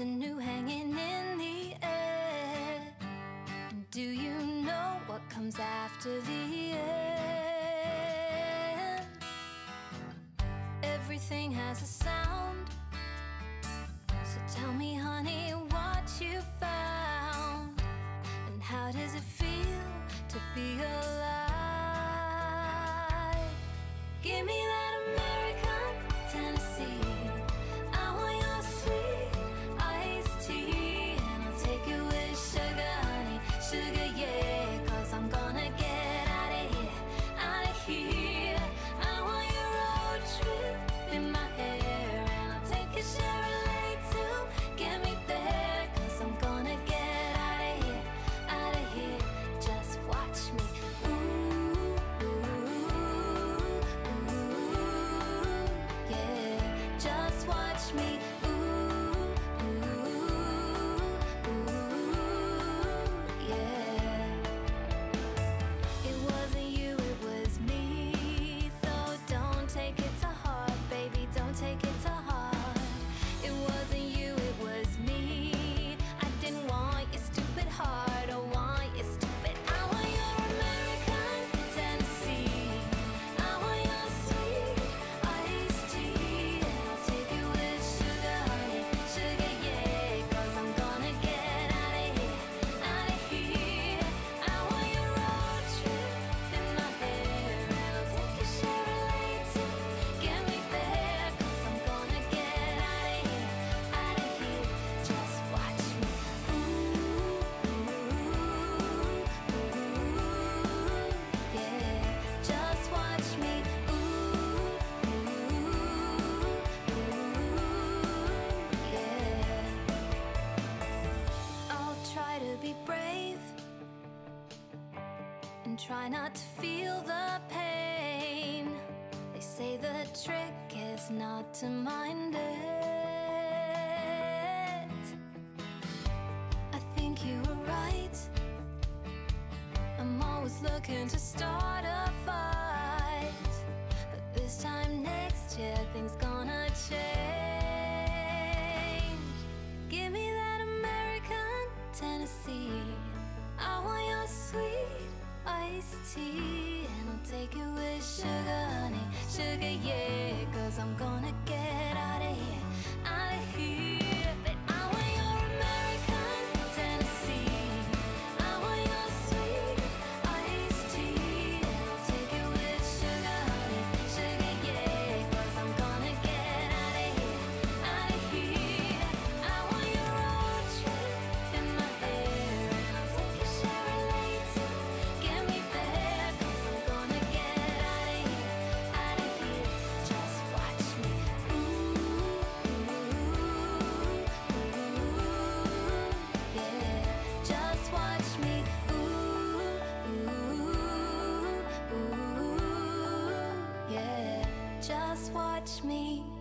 something new hanging in the air. And do you know what comes after the end? Everything has a sound. So tell me, honey. Try not to feel the pain. They say the trick is not to mind it. I think you were right. I'm always looking to start. iced tea and I'll take it with sugar, honey, sugar, yeah, cause I'm gonna get out. just watch me.